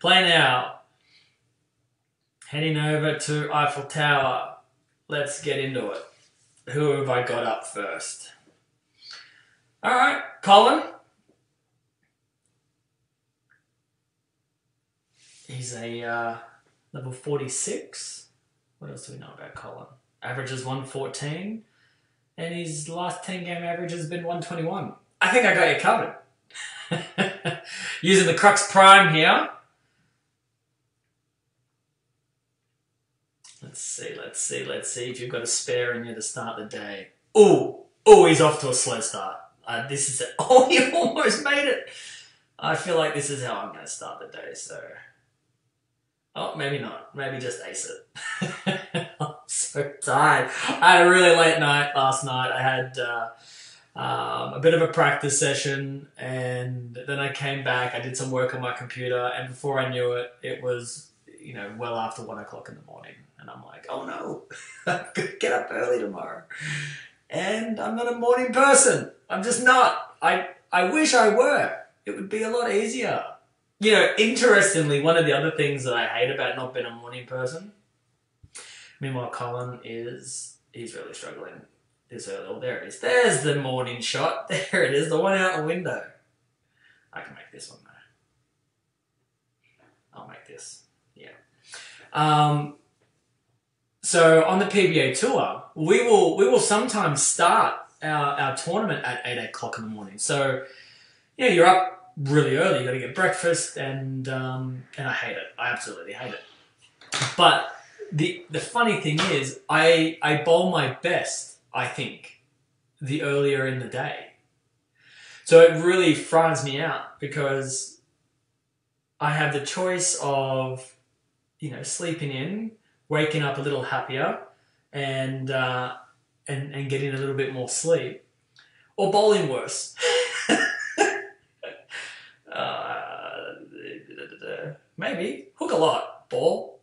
Play now. Heading over to Eiffel Tower. Let's get into it. Who have I got up first? All right, Colin. He's a uh, level 46. What else do we know about Colin? Averages 114. And his last 10 game average has been 121. I think I got you covered. Using the Crux Prime here. Let's see, let's see, let's see if you've got a spare in you to start the day. Oh, oh, he's off to a slow start. Uh, this is it. Oh, he almost made it. I feel like this is how I'm going to start the day, so. Oh, maybe not. Maybe just ace it. I'm so tired. I had a really late night last night. I had uh, um, a bit of a practice session, and then I came back. I did some work on my computer, and before I knew it, it was you know well after one o'clock in the morning, and I'm like, oh no, get up early tomorrow, and I'm not a morning person. I'm just not. I I wish I were. It would be a lot easier you know, interestingly, one of the other things that I hate about not being a morning person, meanwhile, Colin is he's really struggling this early. Oh, there it is. There's the morning shot. There it is, the one out the window. I can make this one though. I'll make this. Yeah. Um, so on the PBA tour, we will we will sometimes start our, our tournament at eight o'clock in the morning. So yeah, you're up really early. You got to get breakfast, and um, and I hate it. I absolutely hate it. But the the funny thing is, I I bowl my best. I think the earlier in the day. So it really frightens me out because I have the choice of, you know, sleeping in, waking up a little happier, and uh, and and getting a little bit more sleep, or bowling worse. Maybe. Hook a lot. Ball.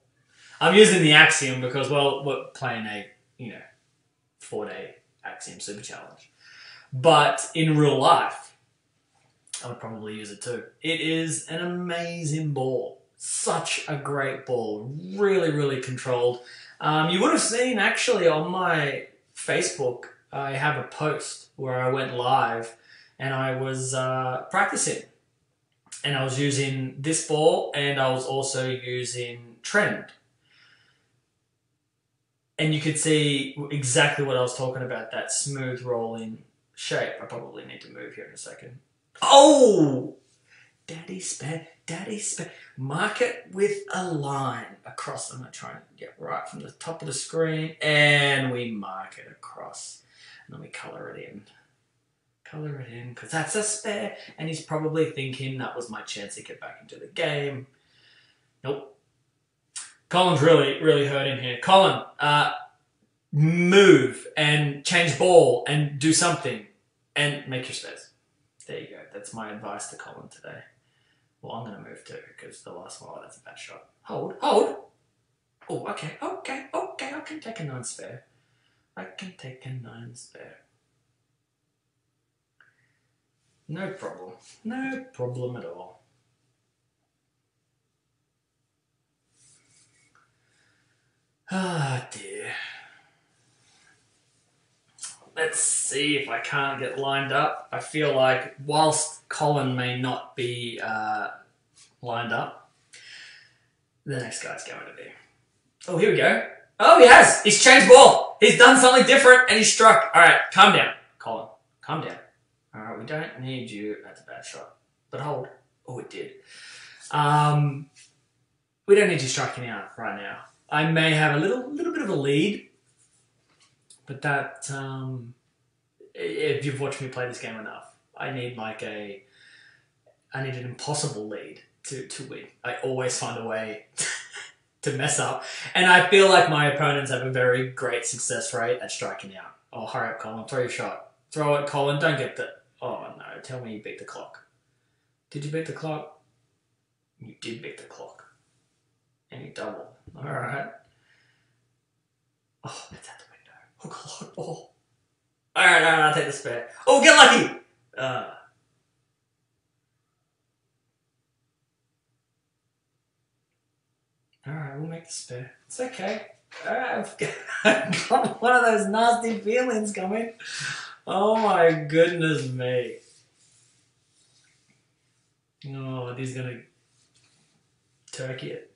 I'm using the Axiom because, well, we're playing a, you know, four day Axiom Super Challenge. But in real life, I would probably use it too. It is an amazing ball. Such a great ball. Really, really controlled. Um, you would have seen actually on my Facebook, I have a post where I went live and I was uh, practicing and I was using this ball and I was also using trend. And you could see exactly what I was talking about, that smooth rolling shape. I probably need to move here in a second. Oh! Daddy spare, daddy spare. Mark it with a line across. I'm going to try and get right from the top of the screen. And we mark it across. And then we colour it in color it in because that's a spare. And he's probably thinking that was my chance to get back into the game. Nope. Colin's really, really hurting here. Colin, uh, move and change ball and do something and make your spares. There you go. That's my advice to Colin today. Well, I'm going to move too because the last one, oh, that's a bad shot. Hold, hold. Oh, okay, okay, okay. I can take a nine spare. I can take a nine spare. No problem. No problem at all. Let's see if I can't get lined up. I feel like whilst Colin may not be uh, lined up, the next guy's going to be. Oh, here we go. Oh, he has. He's changed ball. He's done something different and he's struck. All right, calm down, Colin. Calm down. Alright, we don't need you. That's a bad shot. But hold. Oh, it did. Um, we don't need you striking out right now. I may have a little little bit of a lead, but that um, if you've watched me play this game enough, I need like a I need an impossible lead to, to win. I always find a way to mess up. And I feel like my opponents have a very great success rate at striking out. Oh, hurry up, Colin. Throw your shot. Throw it, Colin. Don't get the Oh no, tell me you beat the clock. Did you beat the clock? You did beat the clock. And you double. Alright. Oh, it's out Hook a lot. Alright, alright, I'll take the spare. Oh, get lucky! Uh, Alright, we'll make the spare. It's okay. I've got- I've got one of those nasty feelings coming. Oh my goodness me. Oh, he's gonna turkey it.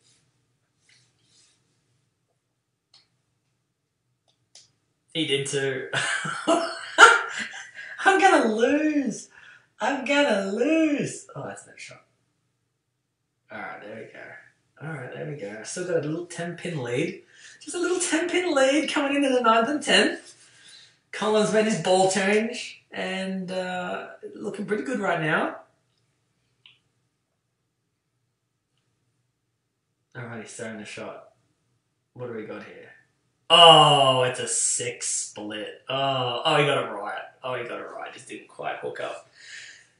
He did too. I'm gonna lose. I'm gonna lose. Oh, that's no shot. Alright, there we go. Alright, there we go. Still got a little 10 pin lead. Just a little 10 pin lead coming into the 9th and 10th. Colin's made his ball change and uh, looking pretty good right now. Alright, he's throwing the shot. What do we got here? Oh, it's a six split. Oh, oh, he got it right. Oh, he got it right. Just didn't quite hook up.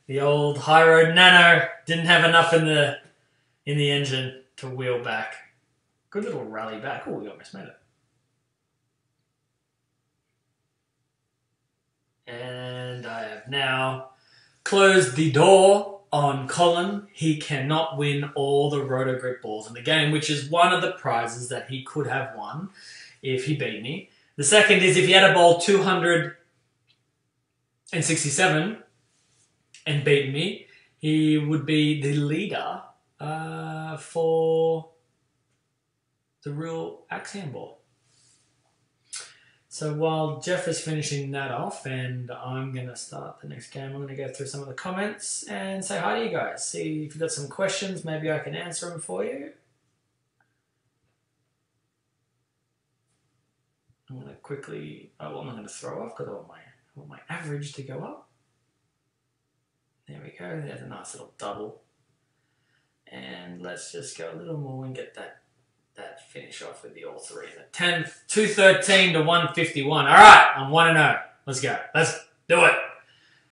The old Hy-Road Nano didn't have enough in the in the engine to wheel back. Good little rally back. Oh, we almost made it. And I have now closed the door on Colin. He cannot win all the Roto Grip balls in the game, which is one of the prizes that he could have won if he beat me. The second is if he had a ball 267 and beat me, he would be the leader uh, for the real Axiom ball. So while Jeff is finishing that off and I'm going to start the next game, I'm going to go through some of the comments and say hi to you guys. See if you've got some questions, maybe I can answer them for you. I'm going to quickly, uh, oh, well, I'm not going to throw off because I want my, I want my average to go up. There we go, there's a nice little double. And let's just go a little more and get that that finish off with the all three. The 10, 213 to 151. All right, I'm 1 and 0. Let's go. Let's do it.